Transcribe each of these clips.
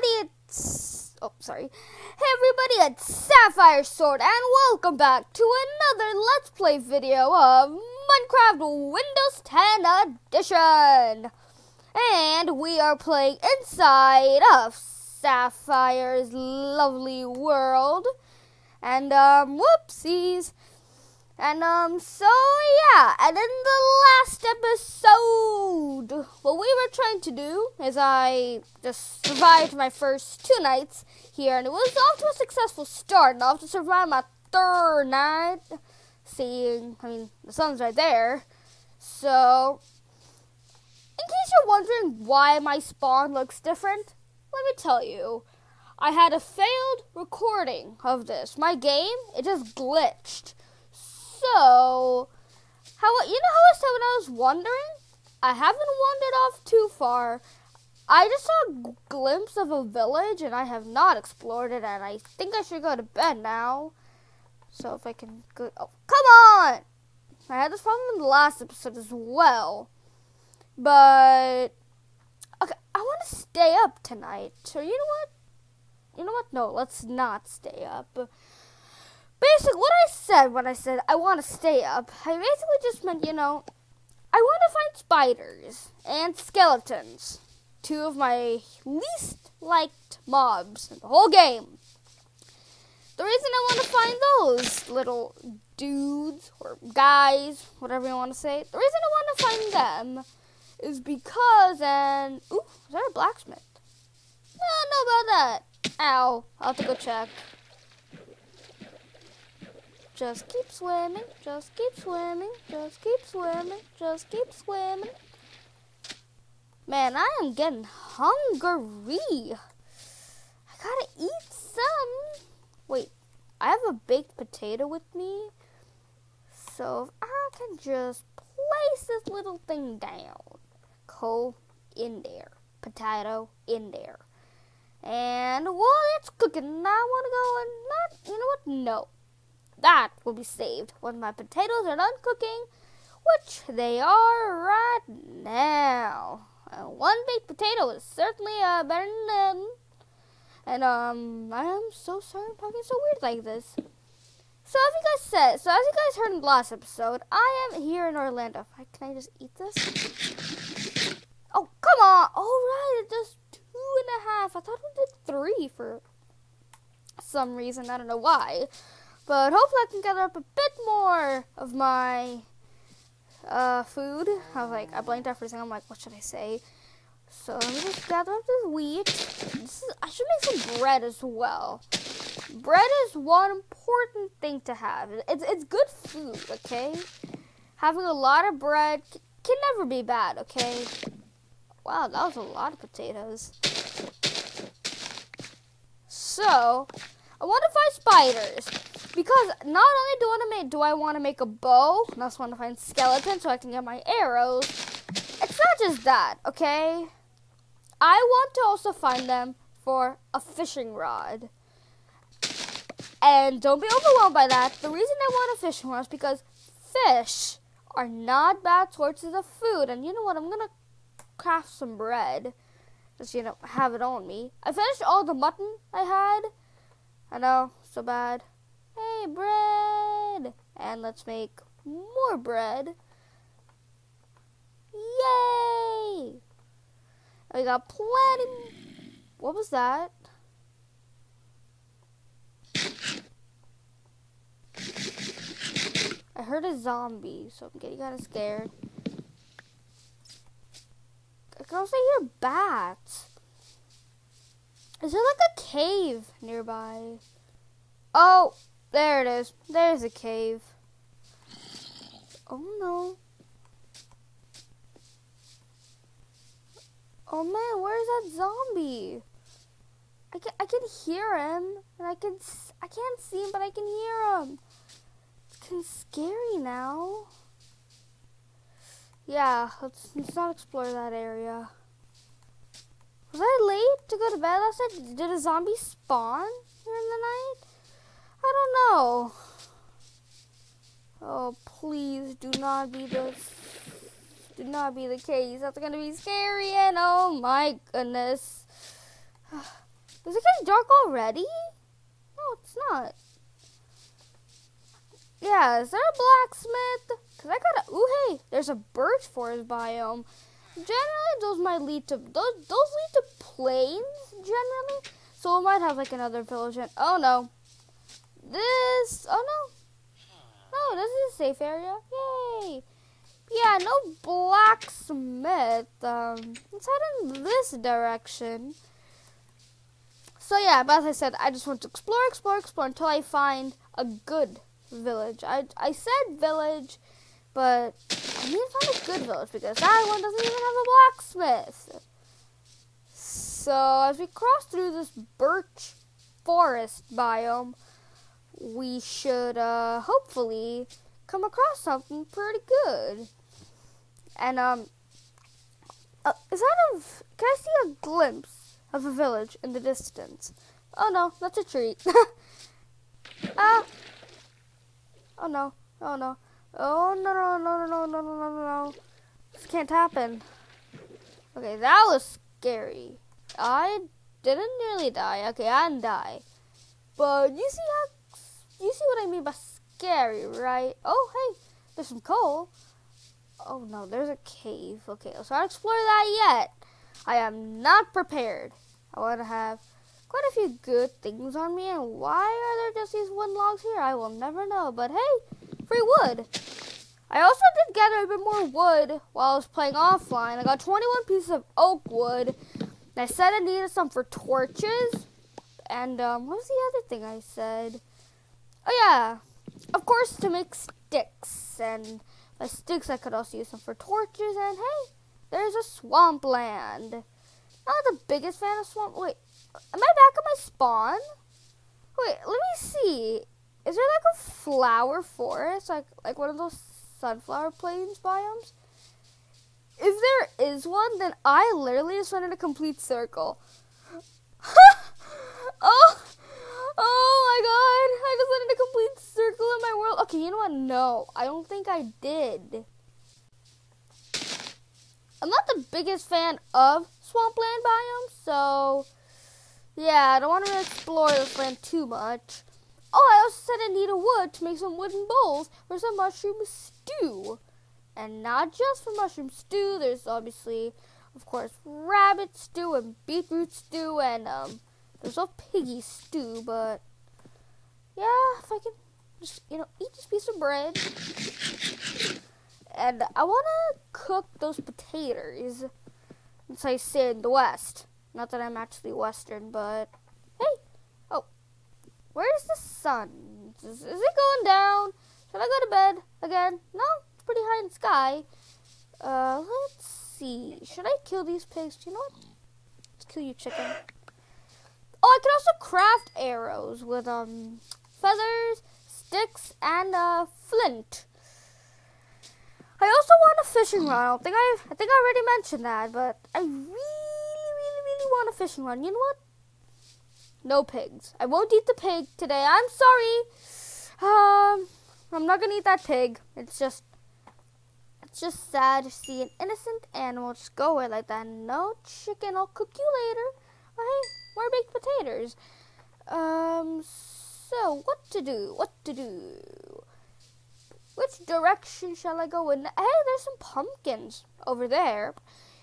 everybody, it's oh sorry, hey everybody, it's Sapphire Sword, and welcome back to another Let's Play video of Minecraft Windows 10 Edition, and we are playing inside of Sapphire's lovely world, and um, whoopsies. And um, so yeah, and in the last episode, what we were trying to do is I just survived my first two nights here, and it was off to a successful start. And I have to survive my third night, seeing, I mean, the sun's right there. So, in case you're wondering why my spawn looks different, let me tell you. I had a failed recording of this. My game, it just glitched. So, how you know how I said when I was wandering? I haven't wandered off too far. I just saw a glimpse of a village and I have not explored it and I think I should go to bed now. So if I can go oh come on! I had this problem in the last episode as well. But okay, I wanna stay up tonight. So you know what? You know what? No, let's not stay up basically what I said when I said I want to stay up, I basically just meant, you know, I want to find spiders and skeletons, two of my least liked mobs in the whole game. The reason I want to find those little dudes or guys, whatever you want to say, the reason I want to find them is because, and, ooh, is that a blacksmith? I don't know about that. Ow, I'll have to go check. Just keep swimming, just keep swimming, just keep swimming, just keep swimming. Man, I am getting hungry. I gotta eat some. Wait, I have a baked potato with me. So if I can just place this little thing down. Coal in there. Potato in there. And while it's cooking, I want to go and not, you know what? No. That will be saved when my potatoes are done cooking, which they are right now. Uh, one baked potato is certainly uh, better than none. And um, I am so sorry I'm talking so weird like this. So as you guys said, so as you guys heard in the last episode, I am here in Orlando. Can I just eat this? Oh, come on! All right, it does two and a half. I thought it did three for some reason. I don't know why. But hopefully I can gather up a bit more of my uh, food. I was like, I blanked out for a second. I'm like, what should I say? So let me just gather up this wheat. This is, I should make some bread as well. Bread is one important thing to have. It's, it's good food, okay? Having a lot of bread can never be bad, okay? Wow, that was a lot of potatoes. So, I want to find spiders. Because not only do I want to make do I want to make a bow, I also want to find skeletons so I can get my arrows. It's not just that, okay? I want to also find them for a fishing rod. And don't be overwhelmed by that. The reason I want a fishing rod is because fish are not bad sources of food. And you know what? I'm going to craft some bread. Just, you know, have it on me. I finished all the mutton I had. I know, so bad. Hey, bread! And let's make more bread. Yay! We got plenty. What was that? I heard a zombie, so I'm getting kind of scared. I can also hear bats. Is there like a cave nearby? Oh, there it is. There's a cave. Oh no. Oh man, where's that zombie? I can I can hear him, and I can I can't see him, but I can hear him. It's kind of scary now. Yeah, let's let's not explore that area. Was I late to go to bed last night? Did a zombie spawn during the night? I don't know. Oh, please do not be the do not be the case. That's gonna be scary and oh my goodness. Is it getting dark already? No, it's not. Yeah, is there a blacksmith? Cause I got a. Ooh, hey, there's a birch forest biome. Generally, those might lead to those. Those lead to plains generally. So we might have like another village. In, oh no, this. Oh no, no, this is a safe area. Yay! Yeah, no blacksmith. Um, let's head in this direction. So yeah, but as I said, I just want to explore, explore, explore until I find a good village. I I said village, but I need to find a good village because that one doesn't even have a blacksmith. So as we cross through this birch forest biome, we should uh, hopefully come across something pretty good. And um, uh, is that a? Can I see a glimpse of a village in the distance? Oh no, that's a treat. ah. Oh no. Oh no. Oh no no no no no no no no no. This can't happen. Okay, that was scary. I didn't nearly die. Okay, I didn't die. But you see how you see what I mean by scary, right? Oh hey, there's some coal. Oh no, there's a cave. Okay, let's not explore that yet. I am not prepared. I want to have quite a few good things on me, and why are there just these wooden logs here? I will never know, but hey, free wood. I also did gather a bit more wood while I was playing offline. I got 21 pieces of oak wood. I said I needed some for torches. And um, what was the other thing I said? Oh yeah, of course to make sticks. And by sticks I could also use them for torches. And hey, there's a swampland. Not the biggest fan of swamp. Wait, Am I back at my spawn? Wait, let me see. Is there like a flower forest? Like like one of those sunflower plains biomes? If there is one, then I literally just went in a complete circle. oh, oh my god! I just went in a complete circle in my world. Okay, you know what? No, I don't think I did. I'm not the biggest fan of swampland biomes, so yeah, I don't want to explore this land too much. Oh, I also said I need a wood to make some wooden bowls for some mushroom stew. And not just for mushroom stew, there's obviously, of course, rabbit stew and beetroot stew and, um, there's all piggy stew, but, yeah, if I can just, you know, eat this piece of bread. And I want to cook those potatoes, since I say in the West. Not that I'm actually Western, but hey, oh, where's the sun? Is, is, it going down? Should I go to bed again? No, it's pretty high in the sky. Uh, let's see. Should I kill these pigs? Do you know what? Let's kill you, chicken. Oh, I can also craft arrows with um feathers, sticks, and uh flint. I also want a fishing rod. I don't think I I think I already mentioned that, but I really really, really want a fishing rod. You know what? No pigs. I won't eat the pig today. I'm sorry. Um, I'm not gonna eat that pig. It's just, it's just sad to see an innocent animal just go away like that. No chicken. I'll cook you later. Oh, hey, more baked potatoes. Um, so what to do? What to do? Which direction shall I go in? Hey, there's some pumpkins over there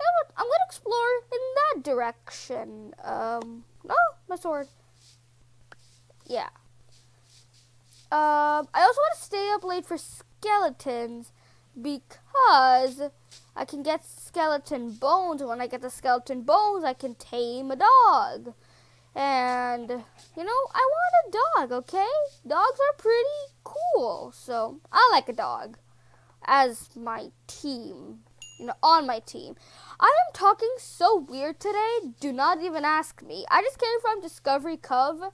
You know? I'm gonna explore in that direction. Um, oh, my sword. Yeah. Um, I also want to stay up late for skeletons because I can get skeleton bones. When I get the skeleton bones, I can tame a dog. And, you know, I want a dog, okay? Dogs are pretty cool. So, I like a dog as my team, you know, on my team. I am talking so weird today. Do not even ask me. I just came from Discovery Cove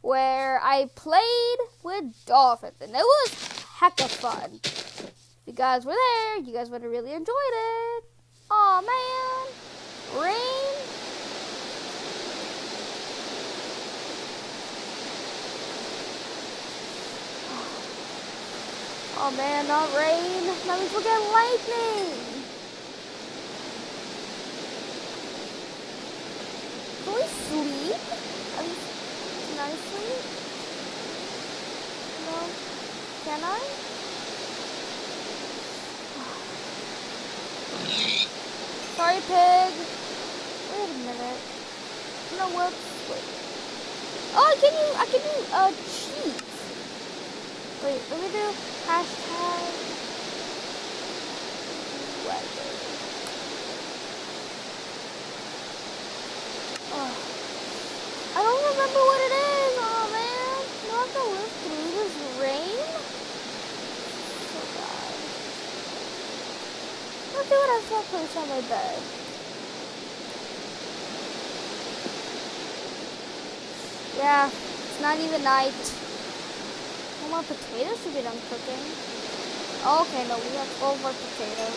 where I played with dolphins and it was heck of fun. You guys were there, you guys would have really enjoyed it. Oh man. Rain. Oh man, not rain. That means we'll get lightning. Can we sleep? Can I sleep? No? Can I? Sorry, pig. Wait a minute. No, whoops. Wait. Oh, I can do, I can do, uh, cheat. Wait, let me do hashtag. Oh. I don't remember what it is. Oh man, you have to live through this rain. So bad. See what I place on my bed. Yeah, it's not even night. How my potatoes should be done cooking. Okay, no, we have 12 more potatoes.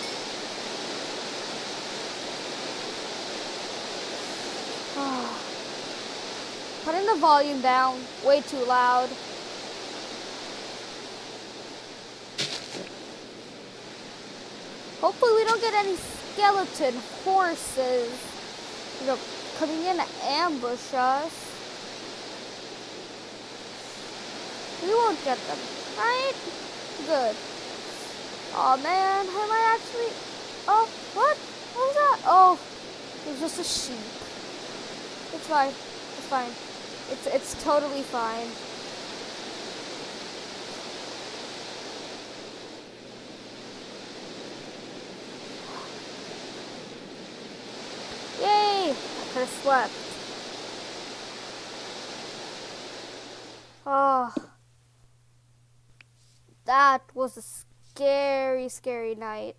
Putting the volume down way too loud. Hopefully we don't get any skeleton horses you know, coming in to ambush us. We won't get them, right? Good. Oh man, am I actually... Oh, what? What was that? Oh, it was just a sheep. It's fine. It's fine. It's it's totally fine. I slept. Oh. That was a scary, scary night.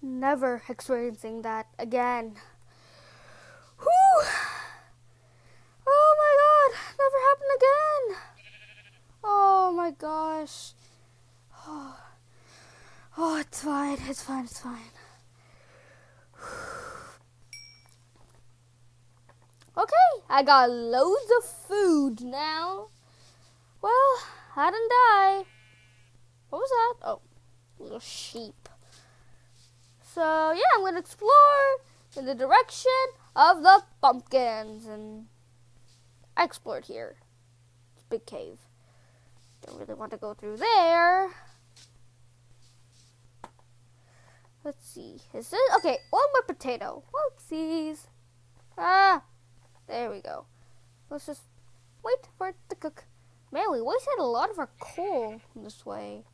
Never experiencing that again. Whew! Oh my god, never happened again. Oh my gosh. Oh, oh it's fine, it's fine, it's fine. Okay, I got loads of food now. Well, I didn't die. What was that? Oh, little sheep. So yeah, I'm gonna explore in the direction of the pumpkins and I explored here. It's a big cave. Don't really want to go through there. Let's see. Is this okay? One more potato. Whoopsies. We go. Let's just wait for it to cook. Man, we wasted a lot of our coal this way.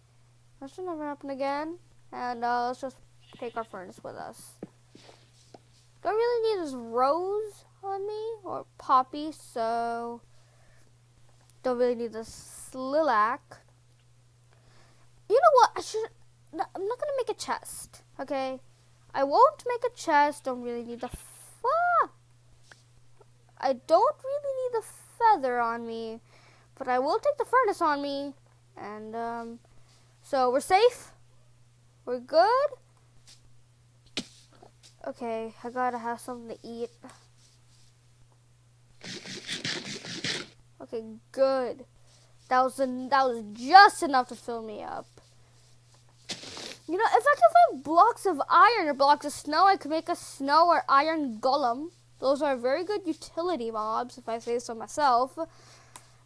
That should never happen again. And uh, let's just take our furnace with us. Do I really need this rose on me or poppy? So don't really need this lilac. You know what? I should. I'm not gonna make a chest. Okay, I won't make a chest. Don't really need the. I don't really need the feather on me, but I will take the furnace on me, and um, so we're safe. We're good. Okay, I gotta have something to eat. Okay, good. That was that was just enough to fill me up. You know, if I could find blocks of iron or blocks of snow, I could make a snow or iron golem. Those are very good utility mobs, if I say so myself.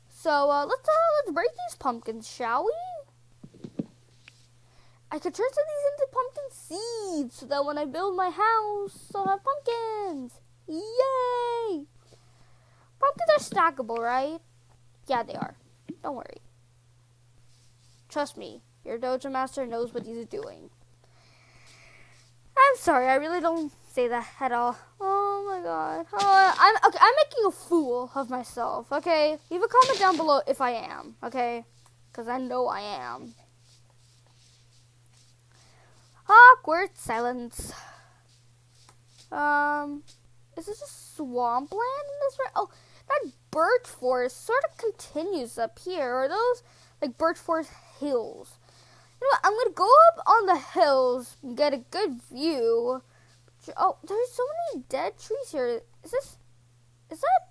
So uh, let's uh, let's break these pumpkins, shall we? I could turn some of these into pumpkin seeds, so that when I build my house, I'll have pumpkins. Yay! Pumpkins are stackable, right? Yeah, they are. Don't worry. Trust me, your dojo master knows what he's doing. I'm sorry, I really don't say that at all. Oh my god. Oh, I'm okay. I'm making a fool of myself. Okay, leave a comment down below if I am. Okay, because I know I am. Awkward silence. Um, is this a swampland in this? Oh, that birch forest sort of continues up here. Are those like birch forest hills? You know what? I'm gonna go up on the hills and get a good view. Oh, there's so many dead trees here. Is this? Is that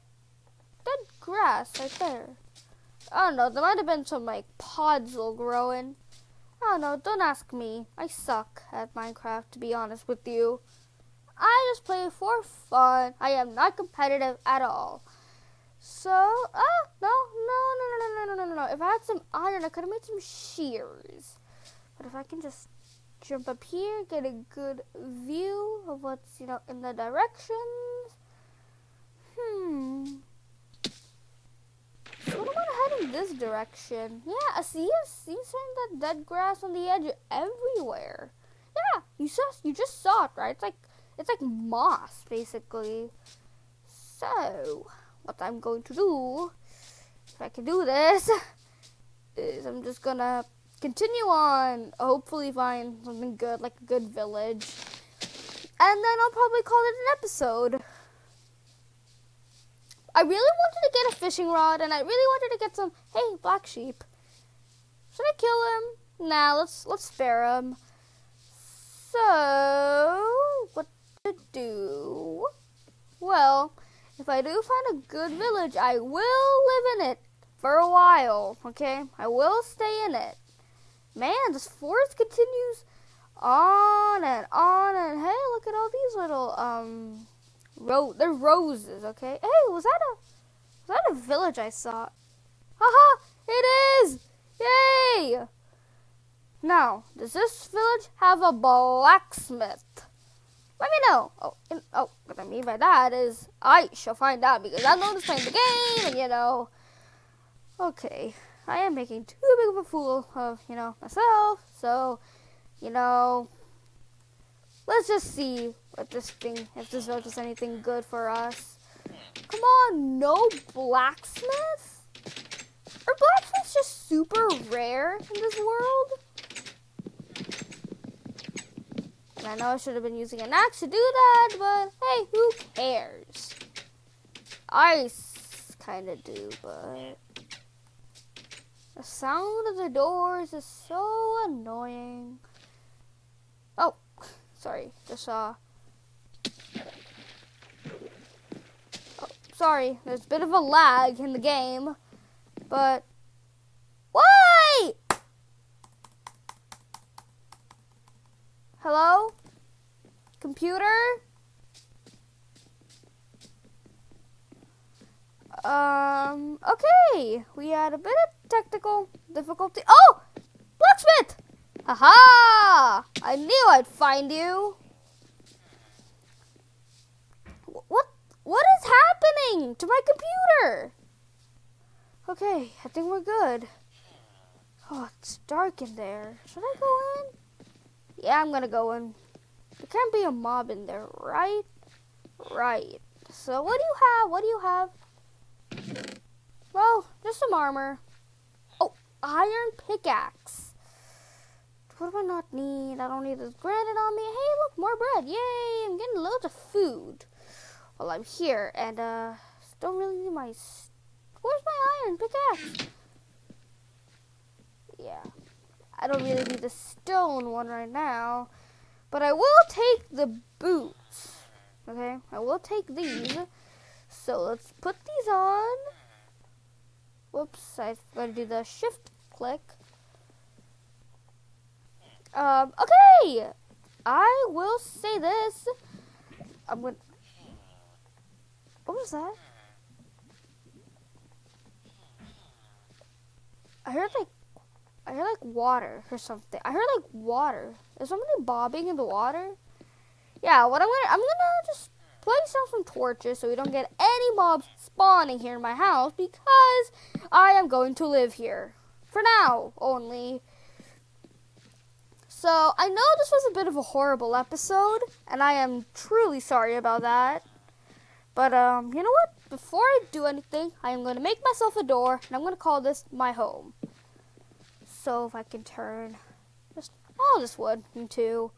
dead grass right there? I don't know. There might have been some like pods all growing. I don't know. Don't ask me. I suck at Minecraft, to be honest with you. I just play for fun. I am not competitive at all. So, oh, no, no, no, no, no, no, no, no. If I had some iron, I could have made some shears. But if I can just jump up here, get a good view of what's, you know, in the directions. Hmm. So what am I heading this direction? Yeah, I see, I see some of that dead grass on the edge everywhere. Yeah, you saw, you just saw it, right? It's like, it's like moss, basically. So, what I'm going to do, if I can do this, is I'm just gonna continue on, hopefully find something good, like a good village, and then I'll probably call it an episode. I really wanted to get a fishing rod, and I really wanted to get some. Hey, black sheep. Should I kill him? Nah, let's let's spare him. So, what to do? Well, if I do find a good village, I will live in it for a while. Okay, I will stay in it. Man, this forest continues on and on and hey, look at all these little um Ro- they're roses, okay? Hey, was that a was that a village I saw? Haha, it is! Yay! Now, does this village have a blacksmith? Let me know. Oh, and, oh, what I mean by that is I shall find out because I'm the one playing the game, and you know. Okay, I am making too big of a fool of you know myself, so you know Let's just see what this thing, if this village is anything good for us. Come on, no blacksmith? Are blacksmiths just super rare in this world? I know I should have been using an axe to do that, but hey, who cares? I kind of do, but the sound of the doors is so annoying. Oh, Sorry, just saw. Oh, sorry, there's a bit of a lag in the game, but why? Hello, computer. Um. Okay, we had a bit of technical difficulty. Oh, blacksmith. Aha! I knew I'd find you. What? What is happening to my computer? Okay, I think we're good. Oh, it's dark in there. Should I go in? Yeah, I'm gonna go in. There can't be a mob in there, right? Right. So what do you have? What do you have? Well, just some armor. Oh, iron pickaxe. What do I not need? I don't need this granite on me. Hey, look, more bread. Yay, I'm getting loads of food while I'm here. And, uh, don't really need my... Where's my iron pickaxe? Yeah. I don't really need the stone one right now. But I will take the boots. Okay? I will take these. So let's put these on. Whoops, I've got to do the shift click. Um, okay. I will say this. I'm to... What was that? I heard like... I heard like water or something. I heard like water. Is somebody bobbing in the water? Yeah, what I'm gonna... I'm gonna just place out some torches so we don't get any mobs spawning here in my house because I am going to live here. For now, only. So I know this was a bit of a horrible episode, and I am truly sorry about that. But um, you know what? Before I do anything, I am going to make myself a door, and I'm going to call this my home. So if I can turn just all this wood into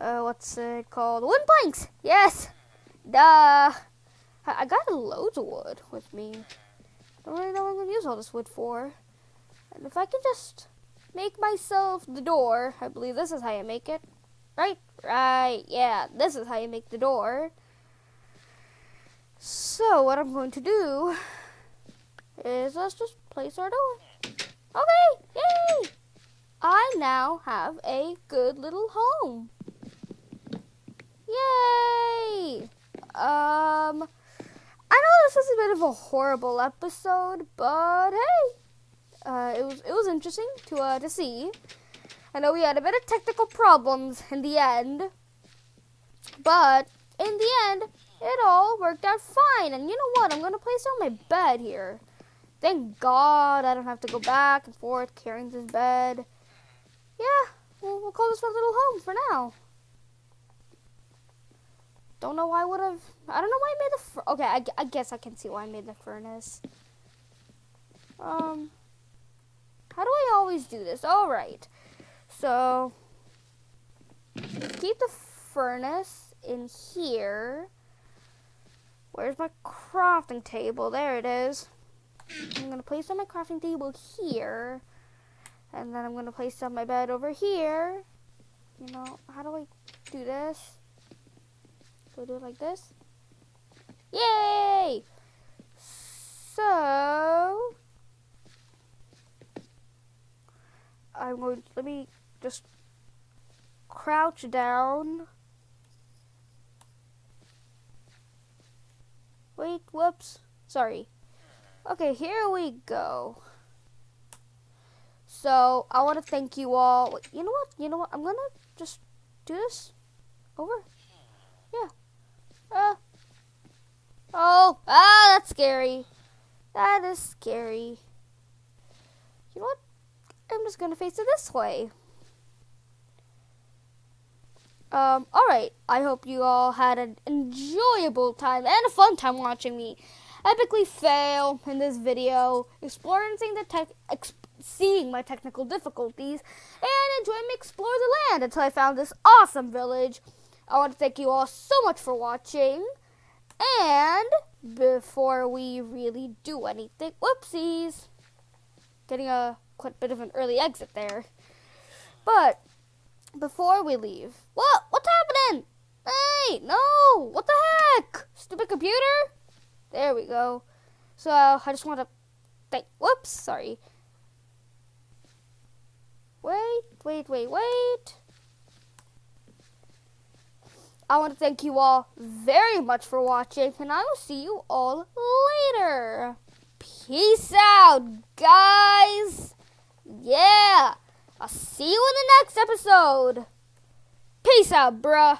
uh, what's it called? Wooden planks. Yes. Duh. I got loads of wood with me. I Don't really know what I'm going to use all this wood for. And if I can just make myself the door. I believe this is how you make it. Right? Right, yeah, this is how you make the door. So, what I'm going to do is let's just place our door. Okay, yay! I now have a good little home. Yay! This was a bit of a horrible episode, but hey, uh, it was it was interesting to uh, to see. I know we had a bit of technical problems in the end, but in the end, it all worked out fine. And you know what? I'm gonna place on my bed here. Thank God I don't have to go back and forth carrying this bed. Yeah, we'll, we'll call this my little home for now. Don't know why I would have. I don't know why I made the. okay, I, I guess I can see why I made the furnace. Um, how do I always do this? All right, so keep the furnace in here. Where's my crafting table? There it is. I'm going to place on my crafting table here. And then I'm going to place on my bed over here. You know, how do I do this? I do it like this? Yay! So, I'm going, To, let me just crouch down. Wait, whoops. Sorry. Okay, here we go. So, I want to thank you all. You know what? You know what? I'm going to just do this. Over. Yeah. Uh. Oh. Ah, that's scary. That is scary. You know what? I'm just to face it this way. Um, alright, I hope you all had an enjoyable time and a fun time watching me epically fail in this video, experiencing the tech, seeing my technical difficulties, and enjoying me explore the land until I found this awesome village. I want to thank you all so much for watching, and before we really do anything, whoopsies, getting a quite bit of an early exit there, but before we leave, what what's happening? Hey, no, what the heck, stupid computer! There we go. So I just want to thank. Whoops, sorry. Wait, wait, wait, wait. I want to thank you all very much for watching, and I will see you all later. Peace out, guys. Yeah. I'll see you in the next episode. Peace out, bruh.